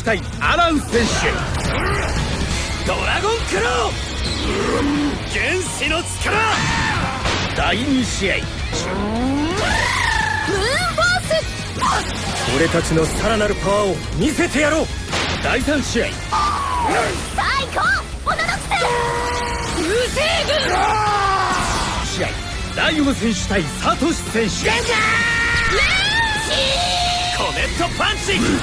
したいアラン選手。ドラゴンクロー。原始の力。第2試合。ムーンフォース俺たちのさらなるパワーを見せてやろう。第3試合。最高。モノノクス流星軍。試合。ライオム選手対サトシ選手。レンジャー。コメットパンチ。